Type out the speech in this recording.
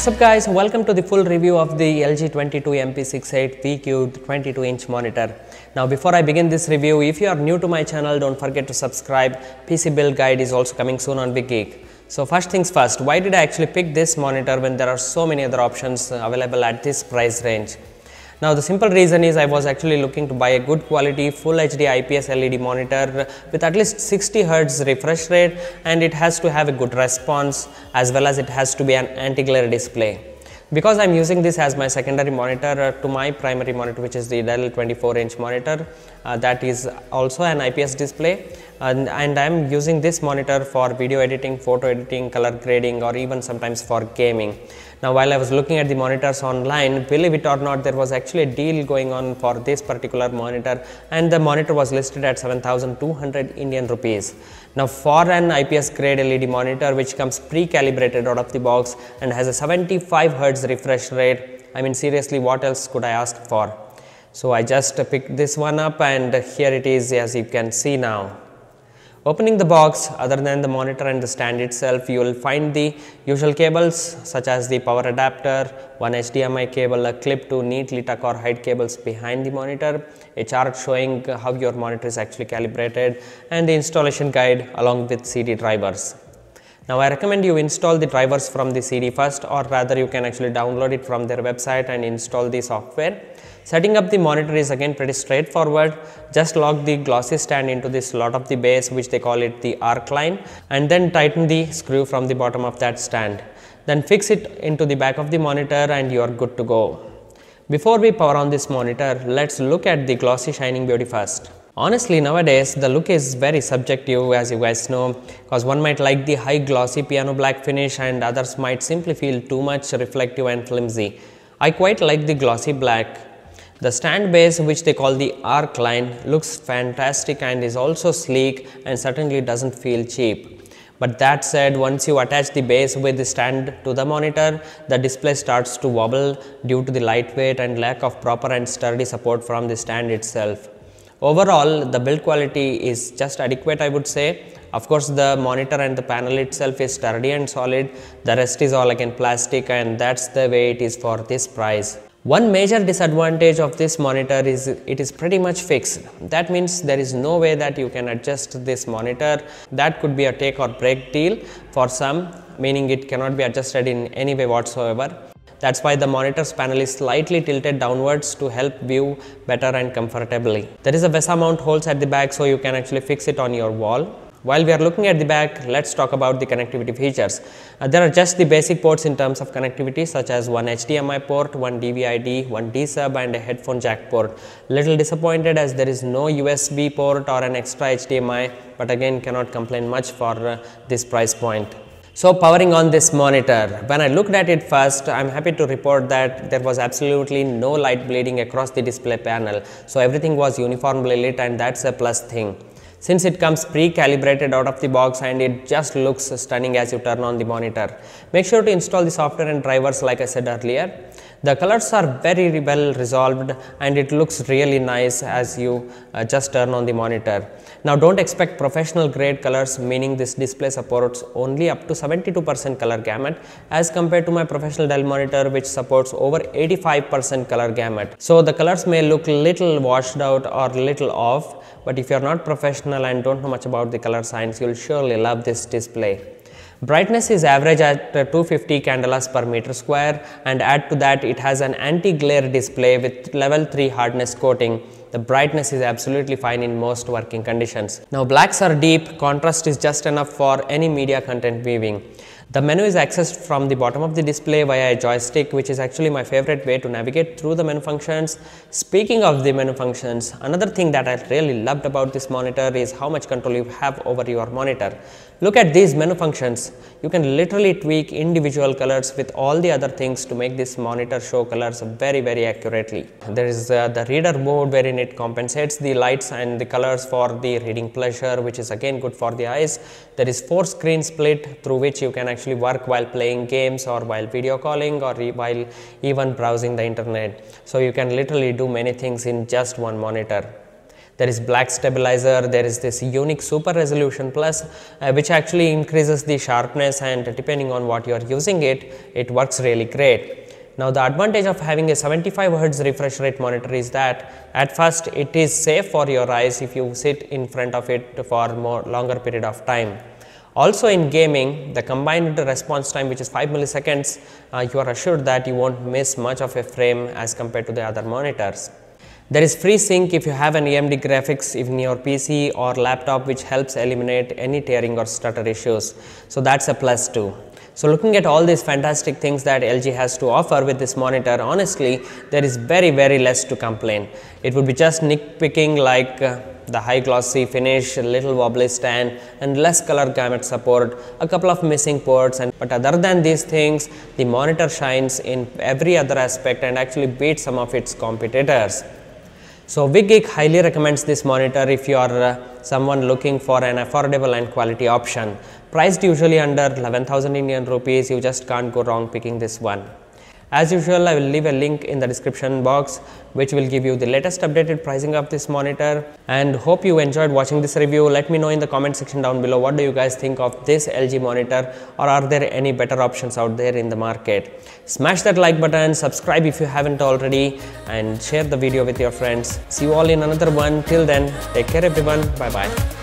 What's up guys, welcome to the full review of the LG 22 MP68 VQ 22 inch monitor. Now before I begin this review, if you are new to my channel, don't forget to subscribe. PC build guide is also coming soon on VickGeek. So first things first, why did I actually pick this monitor when there are so many other options available at this price range? Now the simple reason is I was actually looking to buy a good quality full HD IPS LED monitor with at least 60 Hz refresh rate and it has to have a good response as well as it has to be an anti-glare display. Because I am using this as my secondary monitor uh, to my primary monitor which is the Dell 24 inch monitor uh, that is also an IPS display and, and I am using this monitor for video editing, photo editing, color grading or even sometimes for gaming. Now while I was looking at the monitors online, believe it or not, there was actually a deal going on for this particular monitor and the monitor was listed at 7200 Indian rupees. Now for an IPS grade LED monitor which comes pre-calibrated out of the box and has a 75 Hz refresh rate, I mean seriously what else could I ask for? So I just picked this one up and here it is as you can see now. Opening the box other than the monitor and the stand itself you will find the usual cables such as the power adapter, one HDMI cable, a clip to neatly tuck or hide cables behind the monitor, a chart showing how your monitor is actually calibrated and the installation guide along with CD drivers. Now I recommend you install the drivers from the CD first or rather you can actually download it from their website and install the software. Setting up the monitor is again pretty straightforward. Just lock the glossy stand into the slot of the base which they call it the arc line and then tighten the screw from the bottom of that stand. Then fix it into the back of the monitor and you are good to go. Before we power on this monitor, let's look at the glossy shining beauty first. Honestly, nowadays the look is very subjective as you guys know because one might like the high glossy piano black finish and others might simply feel too much reflective and flimsy. I quite like the glossy black the stand base which they call the arc line looks fantastic and is also sleek and certainly doesn't feel cheap. But that said, once you attach the base with the stand to the monitor, the display starts to wobble due to the lightweight and lack of proper and sturdy support from the stand itself. Overall, the build quality is just adequate I would say. Of course, the monitor and the panel itself is sturdy and solid. The rest is all again plastic and that's the way it is for this price. One major disadvantage of this monitor is it is pretty much fixed. That means there is no way that you can adjust this monitor. That could be a take or break deal for some, meaning it cannot be adjusted in any way whatsoever. That's why the monitor's panel is slightly tilted downwards to help view better and comfortably. There is a VESA mount holes at the back so you can actually fix it on your wall. While we are looking at the back, let's talk about the connectivity features. Uh, there are just the basic ports in terms of connectivity such as one HDMI port, one DVI-D, one D-sub and a headphone jack port. Little disappointed as there is no USB port or an extra HDMI but again cannot complain much for uh, this price point. So powering on this monitor, when I looked at it first, I'm happy to report that there was absolutely no light bleeding across the display panel. So everything was uniformly lit and that's a plus thing since it comes pre-calibrated out of the box and it just looks stunning as you turn on the monitor. Make sure to install the software and drivers like I said earlier. The colors are very well resolved and it looks really nice as you uh, just turn on the monitor. Now don't expect professional grade colors meaning this display supports only up to 72% color gamut as compared to my professional Dell monitor which supports over 85% color gamut. So the colors may look little washed out or little off but if you are not professional and don't know much about the color science, you will surely love this display. Brightness is average at uh, 250 candelas per meter square and add to that it has an anti-glare display with level 3 hardness coating. The brightness is absolutely fine in most working conditions. Now blacks are deep, contrast is just enough for any media content viewing. The menu is accessed from the bottom of the display via a joystick which is actually my favorite way to navigate through the menu functions. Speaking of the menu functions, another thing that I really loved about this monitor is how much control you have over your monitor. Look at these menu functions. You can literally tweak individual colors with all the other things to make this monitor show colors very very accurately. There is uh, the reader mode wherein it compensates the lights and the colors for the reading pleasure which is again good for the eyes. There is four screen split through which you can actually actually work while playing games or while video calling or while even browsing the internet. So you can literally do many things in just one monitor. there is black stabilizer there is this unique super resolution plus uh, which actually increases the sharpness and depending on what you are using it it works really great now the advantage of having a 75 Hz refresh rate monitor is that at first it is safe for your eyes if you sit in front of it for more longer period of time. Also in gaming, the combined response time which is 5 milliseconds, uh, you are assured that you won't miss much of a frame as compared to the other monitors. There is FreeSync if you have an AMD graphics in your PC or laptop which helps eliminate any tearing or stutter issues. So that's a plus too. So looking at all these fantastic things that LG has to offer with this monitor, honestly, there is very, very less to complain. It would be just nitpicking like uh, the high glossy finish, little wobbly stand and less color gamut support, a couple of missing ports and but other than these things, the monitor shines in every other aspect and actually beats some of its competitors. So VickGeek highly recommends this monitor if you are uh, someone looking for an affordable and quality option. Priced usually under 11,000 Indian rupees, you just can't go wrong picking this one. As usual, I will leave a link in the description box which will give you the latest updated pricing of this monitor and hope you enjoyed watching this review. Let me know in the comment section down below what do you guys think of this LG monitor or are there any better options out there in the market. Smash that like button, subscribe if you haven't already and share the video with your friends. See you all in another one. Till then, take care everyone. Bye bye.